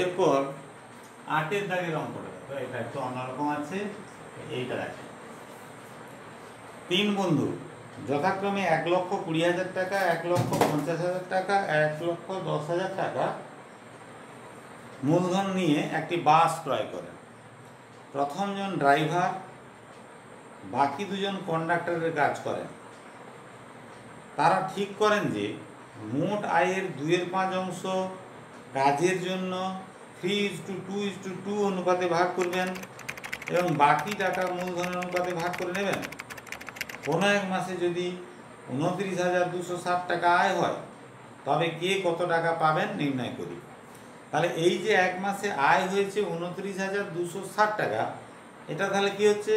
এরপর আটের দাগের অঙ্কটা দেখো এটা একটু অন্যরকম আছে, এইটা দেখো। তিন বন্ধু, যথাক্রমে এক লক্ষ কুড়ি হাজার টাকা, এক লক্ষ পঞ্চাশ হাজার টাকা, এক লক্ষ দশ হাজার টাকা মূলধন নিয়ে একটি বাস ক্রয় করেন প্রথমজন ড্রাইভার, বাকি দুজন কন্ডাক্টরের কাজ করেন। তারা ঠিক করেন যে, মোট আয়ের দুইয়ের পাঁচ অংশ কাজের জন্য three is to two two is to অনুপাতে ভাগ করবেন এবং বাকি টাকা মূলধনের অনুপাতে ভাগ করে নেবেন। কোনো এক মাসে যদি উনত্রিশ হাজার দুশো ষাট টাকা আয় হয়, তবে কে কত টাকা পাবেন নির্ণয় করি। তাহলে এই যে এক মাসে আয় হয়েছে উনত্রিশ হাজার দুশো ষাট টাকা, এটা তাহলে কি হচ্ছে?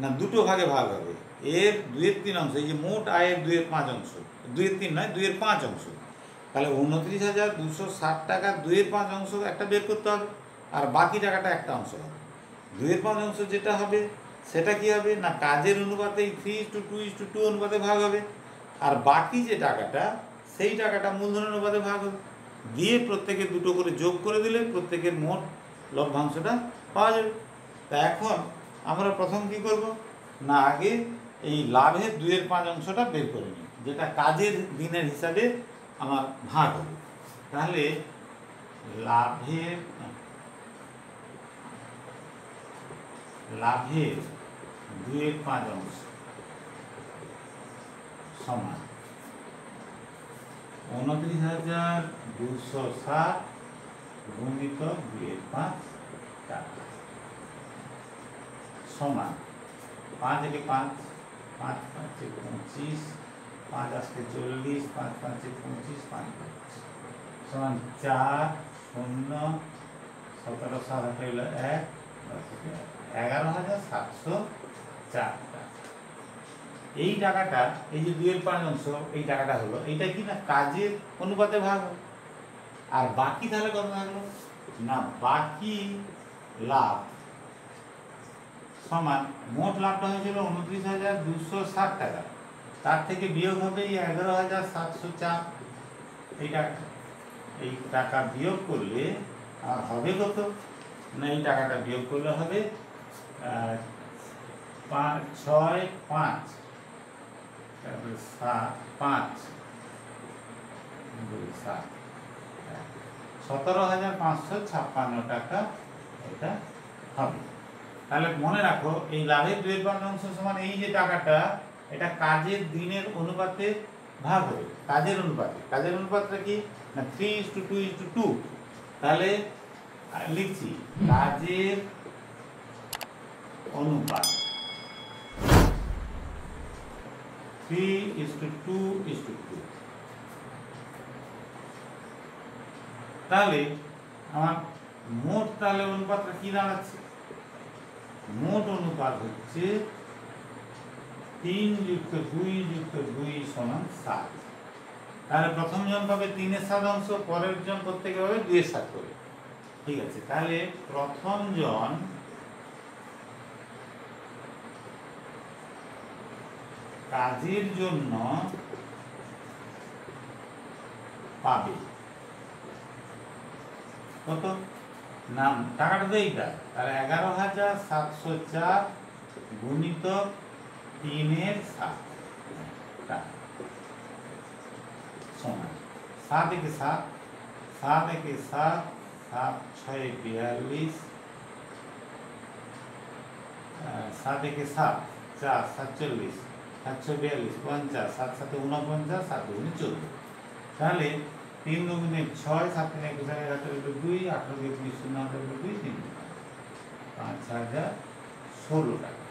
না, দুটো ভাগে ভাগ হবে। এর দুয়ের তিন অংশ, এই যে মোট আয়ের দুয়ের পাঁচ অংশ দুয়ের তিন নয় দুয়ের পাঁচ অংশ। তাহলে উনত্রিশ হাজার দুশো ষাট টাকা দুয়ের পাঁচ অংশ একটা বের করতে হবে, আর বাকি টাকাটা একটা অংশ হবে। দুয়ের পাঁচ অংশ যেটা হবে, সেটা কি হবে? না কাজের অনুপাতে three is to two two is to অনুপাতে ভাগ হবে, আর বাকি যে টাকাটা, সেই টাকাটা মূলধনের অনুপাতে ভাগ হবে। দিয়ে প্রত্যেকে দুটো করে যোগ করে দিলে প্রত্যেকের মোট লভ্যাংশটা পাওয়া যাবে। তা এখন আমরা প্রথম কি করব? না, আগে এই লাভের দুয়ের পাঁচ অংশটা বের করে নিই, যেটা কাজের দিনের হিসাবে আমার ভাগ হবে। তাহলে লাভের লাভের দুয়ের পাঁচ অংশ সমান উনত্রিশ হাজার দুশো ষাট গুণিত দুয়ের পাঁচ টাকা সমান পাঁচ একে পাঁচ পাঁচ পাঁচে পঁচিশ পাঁচ আসতে চল্লিশ, পাঁচ, পাঁচে পঁচিশ, পাঁচ পঁচিশ সমান চার, শূন্য, সতেরো, সাত, আট হইল এক। এগারো হাজার সাতশো চার এই টাকাটা, এই যে দুইয়ের পাঁচ অংশ, এই টাকাটা হলো, এইটা কি না কাজের অনুপাতে ভাগ। আর বাকি তাহলে কত থাকল না, বাকি লাভ সমান, মোট লাভটা হয়েছিল উনত্রিশ হাজার দুশো ষাট টাকা তার থেকে বিয়োগ হবে এই এগারো হাজার সাতশো চার। এই টাকা এই টাকা বিয়োগ করলে, আর হবে কত? না, এই টাকাটা বিয়োগ করলে হবে পাঁচ ছয়, পাঁচ। তারপরে সাত, পাঁচ। দুই, সাত। সতেরো হাজার পাঁচশো ছাপ্পান্ন টাকা এটা হবে। তাহলে মনে রাখো, এই লাভের দুয়ের অংশ সমান এই যে টাকাটা এটা কাজের দিনের অনুপাতে ভাগ হবে। কাজের অনুপাতে। কাজের অনুপাতটা কি? না three is to two two is to two লিখছি। কাজের অনুপাত। Three is to two two is to two, আমার মোট তাহলে অনুপাতটা কি দাঁড়াচ্ছে? মোট অনুপাত হচ্ছে তিন যুক্ত দুই যুক্ত দুই সমান সাত। তাহলে প্রথম জন পাবে তিনের সাত অংশ, পরের জন প্রত্যেকে পাবে দুইয়ের সাত করে। ঠিক আছে, তাহলে প্রথম জন কাজের জন্য পাবে। কত? নাম, টাকাটা তো এইটা তাহলে এগারো হাজার সাতশো চার গুণিত তিনের সাত। সমান। সাত একে সাত সাত একে সাত সাত ছয় বিয়াল্লিশ। সাত একে সাত, চার, সাতচল্লিশ, সাতশো বিয়াল্লিশ, পঞ্চাশ, সাত সাথে উনপঞ্চাশ সাত দুগুণে চোদ্দ। তাহলে তিন দুগুণে ছয়, সাত তিন একুশ হাজার আঠারো দুই আঠারো, দুই শূন্য, আঠারো, দুই, তিন, পাঁচ, হাজার ষোলো টাকা।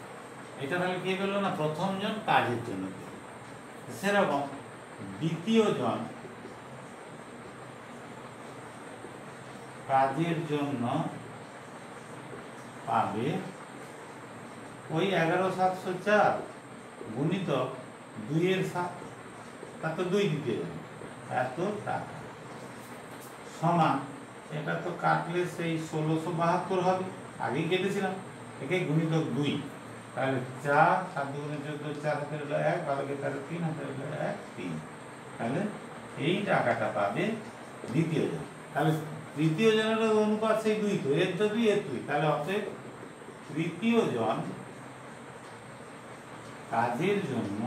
এটা তাহলে কে পেল না? প্রথম জন কাজের জন্য সেরকম দ্বিতীয় জন কাজের জন্য পাবে ওই এগারো, সাতশো চার গুণিত দুইয়ের সাত। তা তো দুই দিতে এত টাকা। সমান, এটা তো কাটলে সেই ষোলোশো বাহাত্তর হবে। আগেই কেটেছিলাম। একে গুণিত দুই। তাহলে চার সাত দুগুণে চোদ্দ, চার হাতে হলো এক বারোকে তেরো তিন হাতে হলো এক, তিন। তাহলে এই টাকাটা পাবে দ্বিতীয় জন। তাহলে তৃতীয় জনের অনুপাত সেই দুই তো, এর দুই এর দুই, তাহলে অতএব তৃতীয় জন কাজের জন্য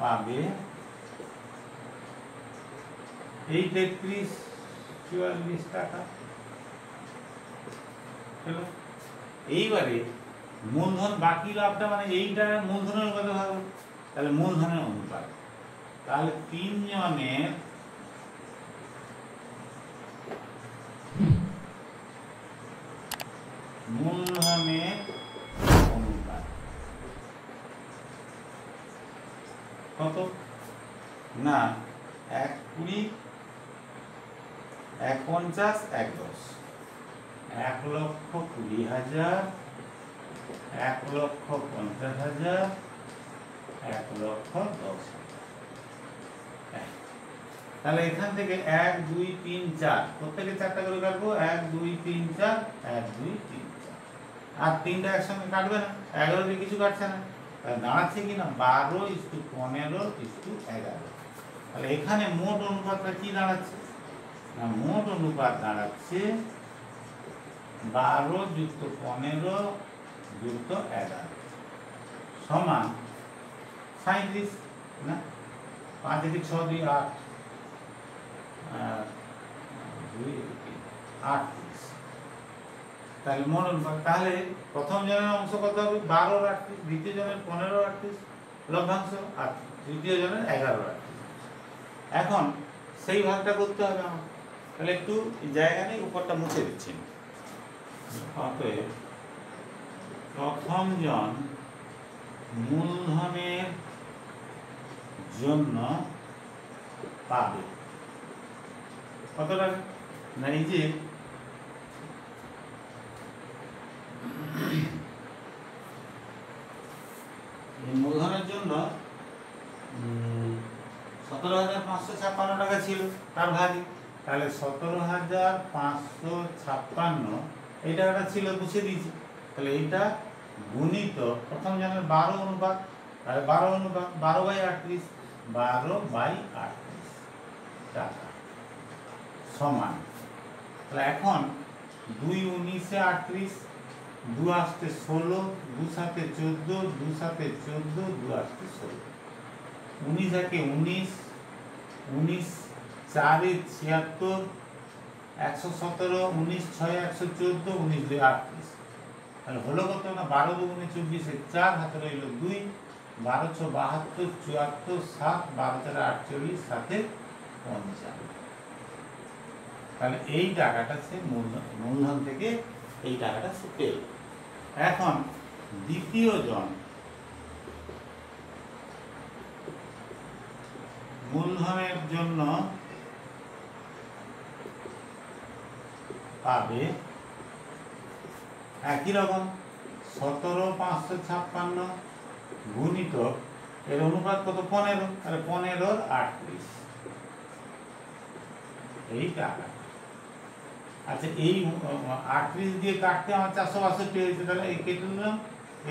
পাবে এই তেত্রিশ, চুয়াল্লিশ টাকা। হলো? এইবারে মূলধন, বাকি লাভটা মানে এইটা মূলধনের কত ভাগ তাহলে মূলধনের অনুপাত। তাহলে তিনজনের মূলধনের অনুপাত। কত? না, এক কুড়ি, এক পঞ্চাশ, এক দশ। এক লক্ষ কুড়ি হাজার, এক লক্ষ পঞ্চাশ হাজার, এক লক্ষ দশ তাহলে এখান থেকে এক, দুই, তিন, চার। প্রত্যেকে চারটা করে কাটবো। এক, দুই, তিন, চার, এক, দুই, তিন, চার। আর তিনটা একসঙ্গে কাটবে না। এগারো দিয়ে কিছু কাটছে না। তাহলে দাঁড়াচ্ছে কি না? বারো ইস্টু পনেরো ইস্টু এগারো। তাহলে এখানে মোট অনুপাতটা কি দাঁড়াচ্ছে? না, মোট অনুপাত দাঁড়াচ্ছে বারো যুক্ত পনেরো যুক্ত এগারো। সমান সাঁত্রিশ না? পাঁচ থেকে ছ দুই আট। দুই আটত্রিশ। তাহলে অনুপাত তাহলে প্রথম জনের অংশ কত হবে? বারো আটত্রিশ, দ্বিতীয় জনের পনেরো আটত্রিশ, লভ্যাংশ আর তৃতীয় জনের এগারো আটত্রিশ। এখন সেই ভাগটা করতে হবে আমার তাহলে একটু জায়গা নেই, উপরটা মুছে দিচ্ছি অতএব প্রথম জন মূলধনের জন্য পাবে। কত টাকা না এই যে মূলধনের জন্য সতেরো হাজার পাঁচশো ছাপ্পান্ন টাকা ছিল তার ভাগে। তাহলে সতেরো হাজার পাঁচশো ছাপ্পান্ন এই টাকাটা ছিল, বুঝে দিয়েছি। তাহলে এইটা গুণিত, প্রথম জনের বারো অনুপাত তাহলে বারো অনুপাত, বারো বাই আটত্রিশ, বারো বাই আটত্রিশ। টাকা সমান। তাহলে এখন দুই উনিশে আটত্রিশ, দু আসতে ষোলো, দু সাথে চোদ্দ, দু সাথে চোদ্দ, দু আসতে ষোলো। উনিশ একে উনিশ উনিশ চারে ছিয়াত্তর একশো সতেরো, উনিশ, ছয়, একশো চোদ্দ, উনিশ, দুই আটত্রিশ তাহলে হলো কত? না, বারো দুগুণে চব্বিশে চার, হাতে রইল দুই। বারো, ছ, বাহাত্তর, চুয়াত্তর, সাত, বারো চারে আটচল্লিশ সাথে পঞ্চান্ন তাহলে এই টাকাটা সে মূলধন মূলধন থেকে এই টাকাটা সে পেল। এখন দ্বিতীয় জন মূলধনের জন্য পাবে একই রকম সতেরো, পাঁচশো, ছাপ্পান্ন গুণিত এর অনুপাত কত? পনেরো। তাহলে পনেরোর আটত্রিশ। এই টাকা। আচ্ছা এই আটত্রিশ দিয়ে কাটতে আমার চারশো বাষট্টি হয়েছে। তাহলে এই কেটে নিলাম।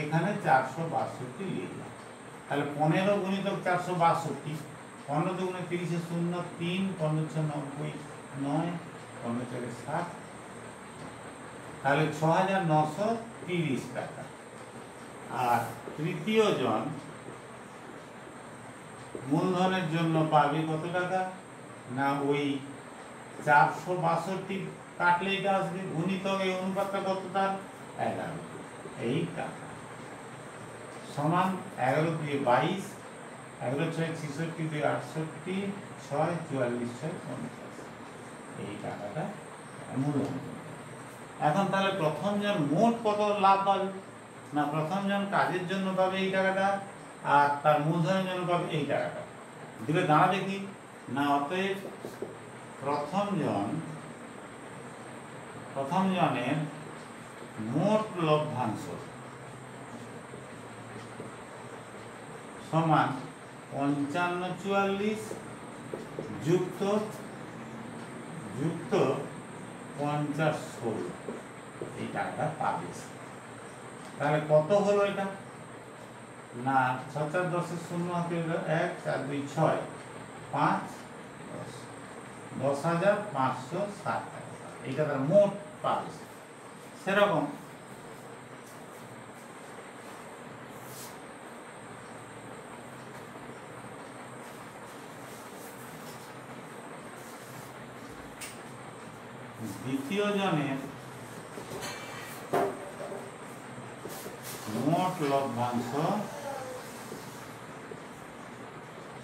এখানে চারশো বাষট্টি লিখলাম। তাহলে পনেরো গুণিতক চারশো বাষট্টি, পনেরো দুগুণে তিরিশে শূন্য, তিন, পনেরো নব্বই, নয়, পনেরো চারে ষাট তাহলে ছ হাজার নশো তিরিশ টাকা। আর তৃতীয় জন মূলধনের জন্য পাবে কত টাকা? না, ওই চারশো বাষট্টি কাটলে এটা আসবে গুণিত এই অনুপাতটা কত তার? এগারো। এই টাকা। সমান এগারো দিয়ে বাইশ, এগারো ছয় ছেষট্টি দিয়ে আটষট্টি, ছয় চুয়াল্লিশ ছয় পঞ্চাশ। এই টাকাটা মূলধন। এখন তাহলে প্রথম জন মোট কত লাভ পাবে? না, প্রথম জন কাজের জন্য পাবে এই টাকাটা, আর তার মূলধনের জন্য পাবে এই টাকাটা। দিলে দাঁড়াবে কি? না, অতএব প্রথম জন, প্রথম জনের মোট লভ্যাংশ সমান পঞ্চান্ন চুয়াল্লিশ যুক্ত যুক্ত পঞ্চাশ ষোলো এই টাকাটা পাবে তাহলে কত হলো এটা? না ছ চার দশের শূন্য হাতে এক, চার, দুই, ছয়, পাঁচ, দশ দশ হাজার পাঁচশো ষাট টাকা। এইটা তার মোট পাবে সেরকম দ্বিতীয় জনের মোট লভ্যাংশ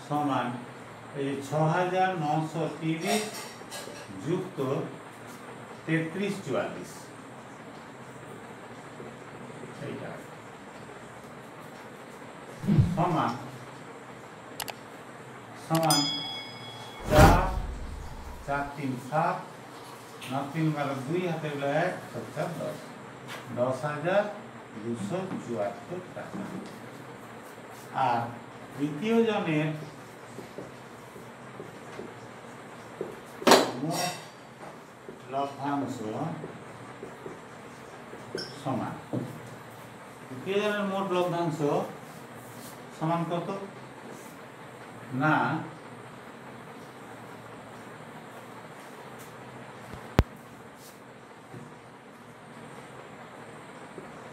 সমান এই ছ হাজার নশো তিরিশ যুক্ত তেত্রিশ চুয়াল্লিশ। এইটা। সমান সমান চার চার তিন সাত ন তিন বারো দুই হাতে হলো এক চার দশ। দশ হাজার দুশো চুয়াত্তর টাকা। আর তৃতীয় জনের লভ্যাংশ সমান। তৃতীয় জনের মোট লভ্যাংশ সমান কত? না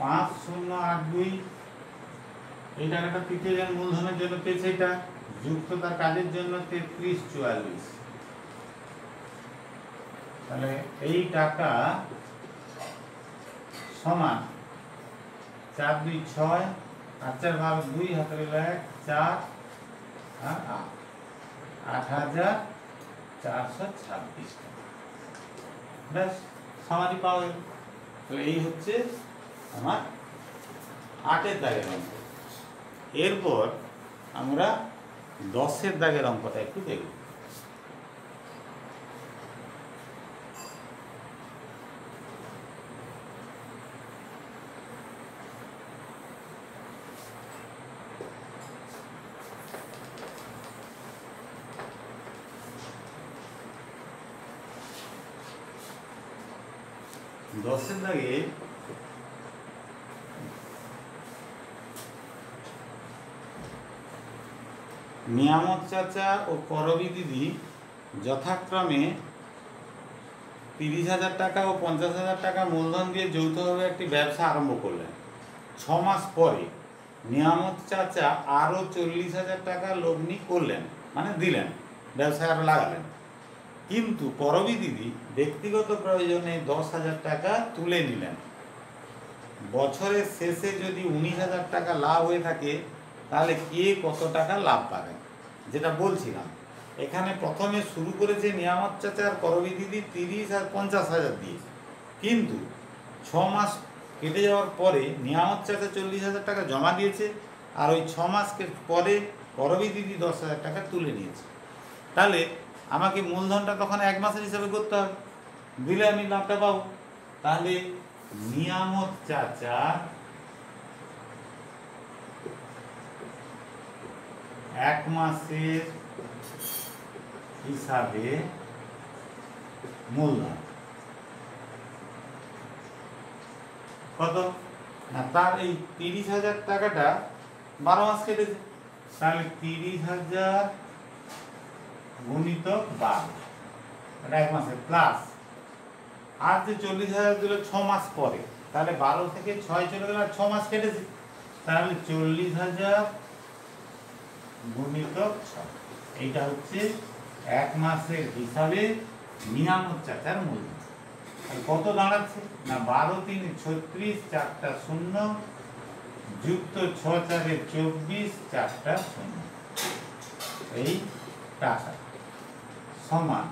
পাঁচ, শূন্য, আট, দুই। এই টাকাটা তৃতীয় মূলধনের জন্য পেয়েছে এটা, যুক্ত তার কাজের জন্য তেত্রিশ চুয়াল্লিশ। তাহলে এই টাকা সমান চার, দুই, ছয় আর চার ভাগ দুই হাতে রইল এক, চার আট। হাজার চারশো ছাব্বিশ টাকা। ব্যাস, সমাধি পাওয়া গেল। তাহলে এই হচ্ছে আমার আটের দাগের অঙ্ক। এরপর আমরা দশের দাগের অঙ্কটা একটু দেখব। দশের দাগে নিয়ামত চাচা ও করবি দিদি যথাক্রমে তিরিশ হাজার টাকা ও পঞ্চাশ হাজার টাকা মূলধন দিয়ে যৌথভাবে একটি ব্যবসা আরম্ভ করলেন। ছ মাস পরে নিয়ামত চাচা আরও চল্লিশ হাজার টাকা লগ্নি করলেন মানে দিলেন, ব্যবসায় আরও লাগালেন। কিন্তু করবি দিদি ব্যক্তিগত প্রয়োজনে দশ হাজার টাকা তুলে নিলেন। বছরের শেষে যদি উনিশ হাজার টাকা লাভ হয়ে থাকে, তাহলে কে কত টাকা লাভ পাবেন? যেটা বলছিলাম, এখানে প্রথমে শুরু করেছে নিয়ামত চাচা আর করবি দিদি তিরিশ আর পঞ্চাশ হাজার দিয়ে। কিন্তু ছ মাস কেটে যাওয়ার পরে নিয়ামত চাচা চল্লিশ হাজার টাকা জমা দিয়েছে আর ওই ছ মাসকে পরে করবি দিদি দশ হাজার টাকা তুলে নিয়েছে। তাহলে আমাকে মূলধনটা তখন এক মাসের হিসাবে করতে হবে। দিলে আমি লাভটা পাবো। তাহলে নিয়ামত চাচা এক মাসের হিসাবে মূলধন। কত? না, তার এই তিরিশ হাজার টাকাটা বারো মাস কেটেছে। তাহলে তিরিশ হাজার গুণিত বারো। এটা এক মাসের প্লাস আর যে চল্লিশ হাজার দিল ছ মাস পরে, তাহলে বারো থেকে ছয় চলে গেলে আর ছ মাস কেটেছে। তাহলে চল্লিশ হাজার গুণিত ছয় এইটা হচ্ছে এক মাসের হিসাবে নিয়ামত চাচার মূল্য। কত দাঁড়াচ্ছে? না, বারো তিন ছত্রিশ চারটা শূন্য যুক্ত ছ চারে চব্বিশ চারটা শূন্য। এই টাকা সমান।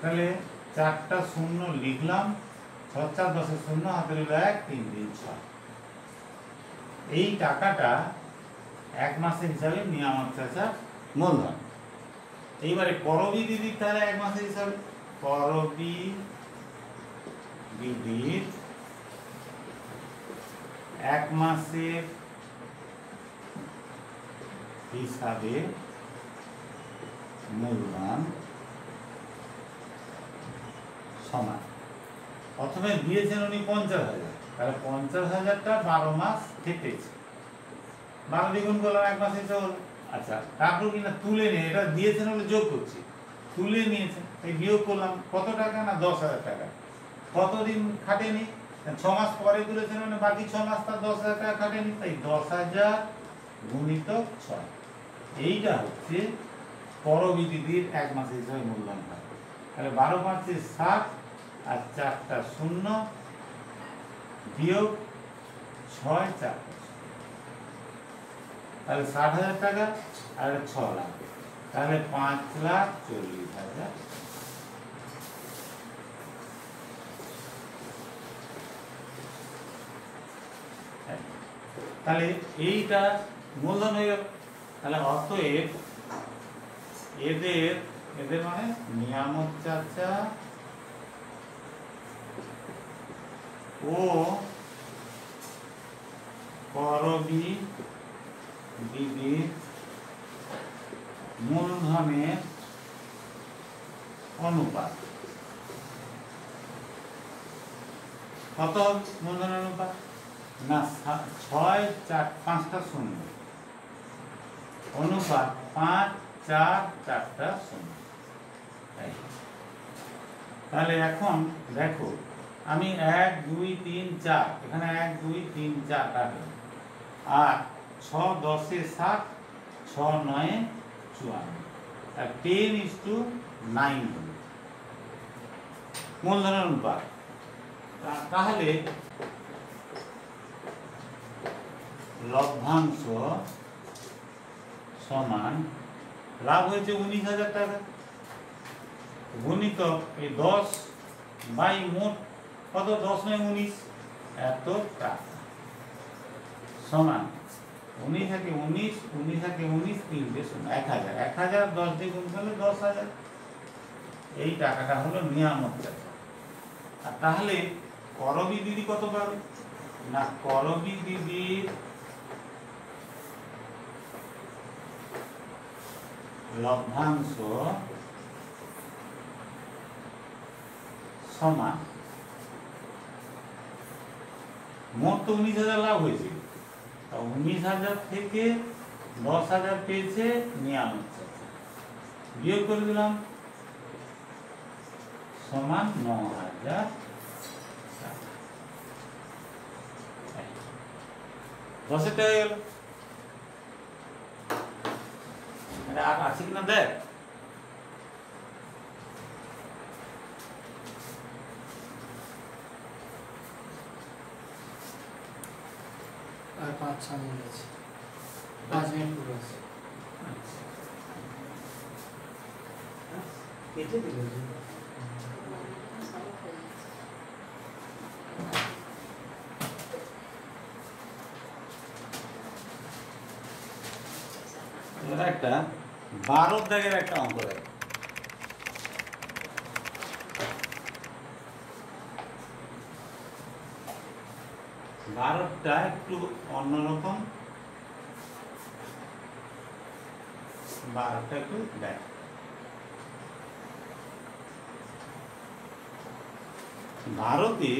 তাহলে চারটা শূন্য লিখলাম, ছ চার দশের শূন্য হাতে রইল এক, তিন তিন ছয়। এই টাকাটা এক মাসের হিসাবে নিয়ামত চাচা। মূলধন এইবারে করবি দিদির তাহলে এক মাসের হিসাবে। করবি দিদির এক মাসের হিসাবে মূলধন সমান। প্রথমে দিয়েছেন উনি পঞ্চাশ হাজার। তাহলে পঞ্চাশ হাজারটা বারো মাস কেটেছে বারো দ্বিগুণ করলাম এক মাস হলো আচ্ছা। তারপর কিনা তুলে নিয়ে এটা দিয়েছেন বলে যোগ করছি। তুলে নিয়েছে এই বিয়োগ করলাম কত টাকা না দশ হাজার টাকা? কতদিন খাটেনি? ছ মাস পরে তুলেছেন মানে বাকি ছ মাস তার দশ হাজার টাকা খাটেনি তাই দশ হাজার গুণিত ছয়। এইটা হচ্ছে পরবিধির এক মাসের হিসাবে মূল্যায়ন হয় তাহলে বারো পাঁচে ষাট আর চারটা শূন্য বিয়োগ ছয় চার। তাহলে ষাট হাজার টাকা আর ছ লাখ। তাহলে পাঁচ লাখ চল্লিশ হাজার। তাহলে এইটা মূলধন হয়ে গেল। তাহলে অতএব এদের এদের মানে নিয়ামত চাচা ও করবি মূলধনের অনুপাত। কত মূলধনের অনুপাত? না, ছয় চার, পাঁচটা শূন্য। অনুপাত পাঁচ, চার, চারটা শূন্য। তাহলে এখন দেখো, আমি এক, দুই, তিন, চার, এখানে এক, দুই, তিন, চার রাখলাম। আর ছ দশে সাত, ছ নয়ে চুয়ান্ন। টেন ইস টু নাইন মূলধনের অনুপাত। তাহলে লভ্যাংশ সমান, লাভ হয়েছে উনিশ হাজার টাকা। গুণিত এই দশ বাই মোট কত? দশ নয় উনিশ। এত টাকা। সমান উনিশ থেকে উনিশ উনিশ থেকে উনিশ তিনটে শূন্য। এক হাজার। এক হাজার, দশ দিয়ে গুণ করলে দশ হাজার। এই টাকাটা হলো নিয়ামক টাকা। আর তাহলে করবি দিদি কত পাবে না, করবি দিদির লভ্যাংশ সমান। মোট তো উনিশ হাজার লাভ হয়েছে। উনিশ হাজার থেকে দশ হাজার পেয়েছে, নিয়ে চাচা। বিয়োগ করে দিলাম সমান ন হাজার টাকা। হয়ে গেল আর আছে কিনা দেখ আর পাঁচ আছে পাঁচ মিনিট পুরো আছে। দিল একটা বারো দাগের একটা অঙ্ক দেখ বারোটা একটু অন্যরকম বারোটা একটু দেখ ভারতে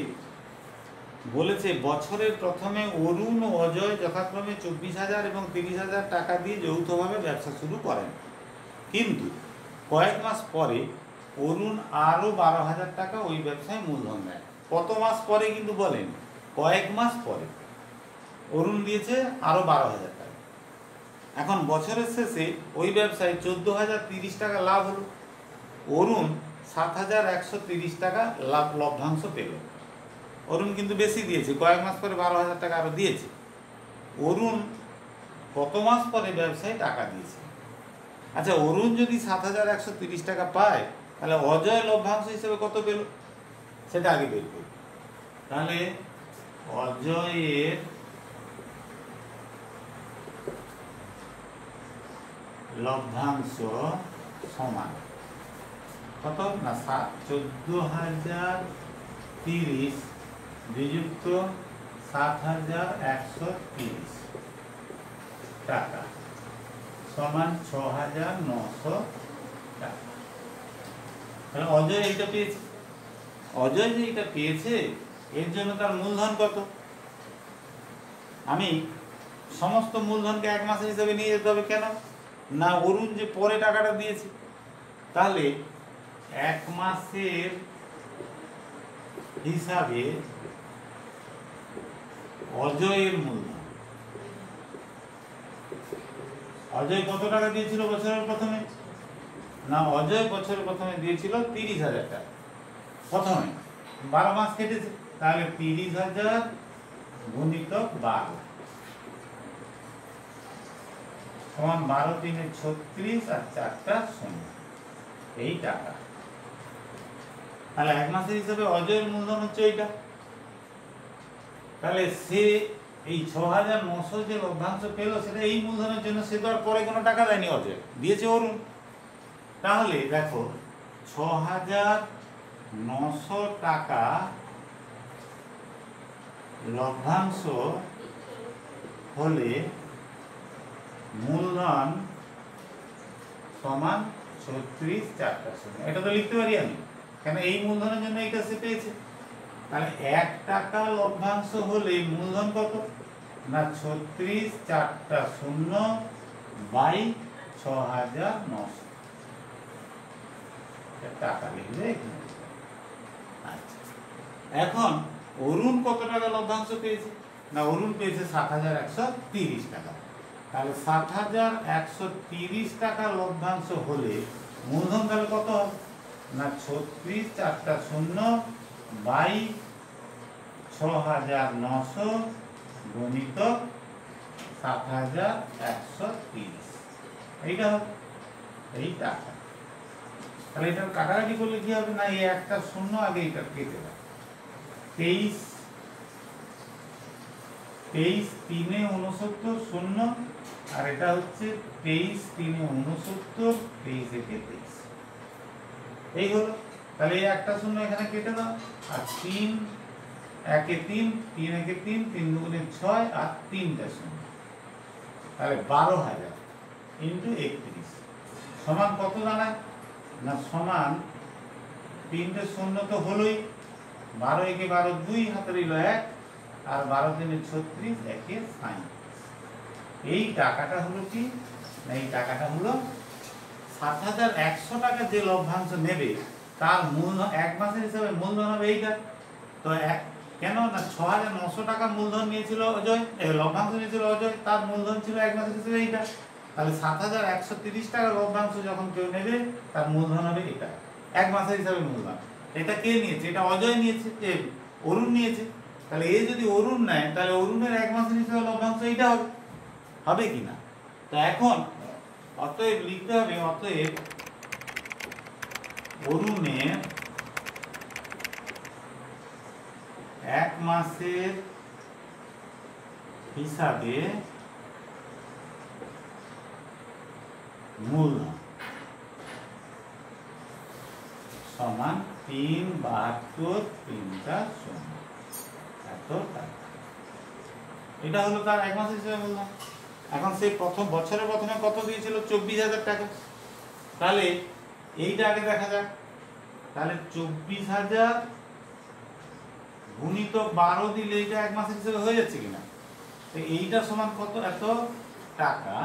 বলেছে, বছরের প্রথমে অরুণ ও অজয় যথাক্রমে চব্বিশ হাজার এবং তিরিশ হাজার টাকা দিয়ে যৌথভাবে ব্যবসা শুরু করেন। কিন্তু কয়েক মাস পরে অরুণ আরও বারো হাজার টাকা ওই ব্যবসায় মূলধন দেয় কত মাস পরে কিন্তু বলেন? কয়েক মাস পরে। অরুণ দিয়েছে আরও বারো হাজার টাকা। এখন বছরের শেষে ওই ব্যবসায় চোদ্দ হাজার তিরিশ টাকা লাভ হলো। অরুণ সাত হাজার একশো তিরিশ টাকা লাভ, লভ্যাংশ পেল। অরুণ কিন্তু বেশি দিয়েছে, কয়েক মাস পরে বারো হাজার টাকা আরও দিয়েছে। অরুণ কত মাস পরে ব্যবসায় টাকা দিয়েছে? আচ্ছা অরুণ যদি সাত হাজার একশো তিরিশ টাকা পায়, তাহলে অজয় লভ্যাংশ হিসেবে কত পেল? সেটা আগে বের করি তাহলে অজয়ের লভ্যাংশ সমান। কত না সাত? চোদ্দ হাজার তিরিশ বিযুক্ত সাত হাজার একশো তিরিশ টাকা সমান ছ হাজার নশো টাকা। তাহলে অজয় এইটা পেয়েছে? অজয় যে এটা পেয়েছে, এর জন্য তার মূলধন কত? আমি সমস্ত মূলধনকে এক মাসের হিসাবে নিয়ে যেতে হবে কেন? না, অরুণ যে পরে টাকাটা দিয়েছে, তাহলে এক মাসের হিসাবে অজয়ের মূলধন অজয় কত টাকা দিয়েছিল বছরের প্রথমে? না, অজয় বছরের প্রথমে দিয়েছিল তিরিশ হাজার টাকা। প্রথমে, বারো মাস কেটেছে, তাহলে তিরিশ হাজার গুণিত বারো। সমান বারো তিনে ছত্রিশ আর চারটা শূন্য এই টাকা। তাহলে এক মাসের হিসাবে অজয়ের মূলধন হচ্ছে এইটা। তাহলে সে এই ছ হাজার নশো যে লভ্যাংশ পেল, সেটা এই মূলধনের জন্য সে তো আর পরে কোনো টাকা দেয়নি অজয়। দিয়েছে অরুণ। তাহলে দেখো, ছ হাজার নশো টাকা লভ্যাংশ হলে মূলধন সমান ছত্রিশ চারটা শূন্য এটা তো লিখতে পারি আমি। কেন এই মূলধনের জন্য এইটা সে পেয়েছে? তাহলে এক টাকা লভ্যাংশ হলে মূলধন কত? না, ছত্রিশ চারটা শূন্য বাই ছ হাজার নশো টাকা এখানে আচ্ছা। এখন অরুণ কত টাকা লভ্যাংশ পেয়েছে? না, অরুণ পেয়েছে সাত হাজার একশো তিরিশ টাকা। তাহলে সাত হাজার একশো তিরিশ টাকা লভ্যাংশ হলে মূলধন তাহলে কত না, ছত্রিশ চারটা শূন্য বাই ছ হাজার নশো গণিত সাত হাজার একশো তিরিশ। এইটা হবে, এই টাকা। তাহলে এটার কাটাকাটি করলে কি হবে? না, এই একটা শূন্য আগে এটা কেটে দেয় তেইশ তেইশ তিনে উনসত্তর শূন্য, আর এটা হচ্ছে তেইশ তিনে উনসত্তর তেইশ একে তেইশ। এই হলো। তাহলে এই একটা শূন্য এখানে কেটে দাও। আর তিন, একে তিন তিন একে তিন তিন দুগুণে ছয়, আর তিনটা শূন্য। তাহলে বারো হাজার ইন্টু একত্রিশ। সমান কত দাঁড়ায় না, সমান তিনটে শূন্য তো হলোই। বারো একে বারো দুই হাতে রইল এক। আর বারো দিনে ছত্রিশ একে সাইন। এই টাকাটা হলো কি? এই টাকাটা হলো সাত হাজার একশো টাকা যে লভ্যাংশ নেবে, তার মূলধন এক মাসের হিসাবে মূলধন হবে এইটা। তো এক, কেন? না, ছ হাজার নশো টাকা মূলধন নিয়েছিল অজয় লভ্যাংশ নিয়েছিল অজয়, তার মূলধন ছিল এক মাসের হিসেবে এইটা। তাহলে সাত হাজার একশো তিরিশ টাকা লভ্যাংশ যখন কেউ নেবে, তার মূলধন হবে এটা। এক মাসের হিসাবে মূলধন। এটা কে নিয়েছে? এটা অজয় নিয়েছে অরুণ নিয়েছে। তাহলে এ যদি অরুণ নেয়, তাহলে অরুণের এক মাসের হিসাবে লভ্যাংশ এইটা হবে। হবে কি না? তো এখন অতএব লিখতে হবে, অতএব অরুণের এক মাসের হিসাবে মূলধন সমান তিন বাহাত্তর তিনটা শূন্য। এটা হলো তার মাসের হিসাবে মূলধন এখন সেই প্রথম বছরের প্রথমে কত দিয়েছিল? চব্বিশ হাজার টাকা। তাহলে এইটা আগে দেখা যাক। তাহলে চব্বিশ হাজার গুণিত বারো দিলে এইটা এক মাসের হিসেবে হয়ে যাচ্ছে কিনা? তো এইটা সমান কত? এত টাকা।